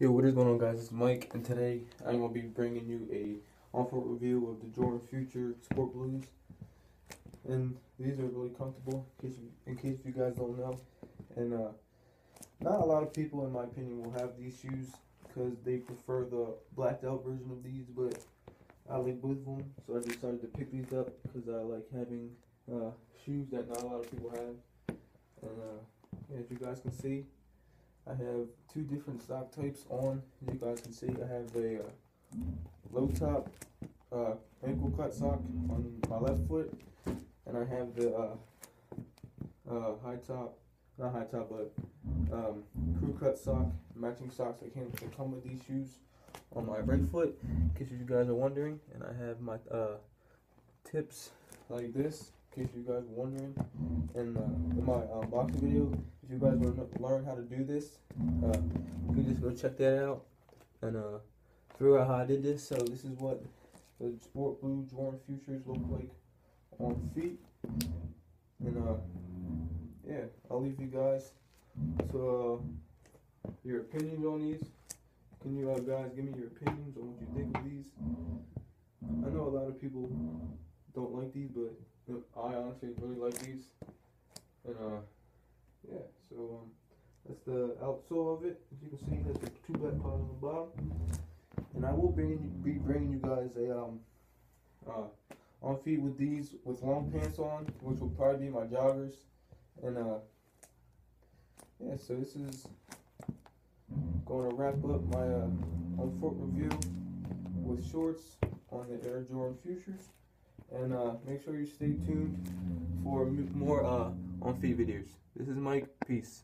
Yo, what is going on, guys? It's Mike, and today I'm gonna be bringing you a on-foot review of the Jordan Future Sport Blues, and these are really comfortable. In case you, in case you guys don't know, and uh, not a lot of people, in my opinion, will have these shoes because they prefer the blacked out version of these, but I like both of them, so I decided to pick these up because I like having uh, shoes that not a lot of people have, and uh, as you guys can see. I have two different sock types on. You guys can see, I have a uh, low top uh, ankle cut sock on my left foot, and I have the uh, uh, high top, not high top, but um, crew cut sock, matching socks that came that come with these shoes on my right foot. In case you guys are wondering, and I have my uh, tips like this. In case you guys are wondering, in my unboxing video, if you guys want to learn how to do this, uh, you can just go check that out and uh, figure out how I did this. So this is what the Sport Blue Jordan Futures look like on feet. And uh, yeah, I'll leave you guys to uh, your opinions on these. Can you uh, guys give me your opinions on what you think of these? I know a lot of people don't like these, but I honestly really like these. And uh, yeah, so um, that's the outsole of it. As you can see, has the two black parts on the bottom. And I will bring, be bringing you guys a um, uh, on feet with these with long pants on, which will probably be my joggers. And uh, yeah, so this is going to wrap up my uh, on foot review with shorts on the Air Jordan Futures. And uh, make sure you stay tuned for more uh, on feet videos. This is Mike. Peace.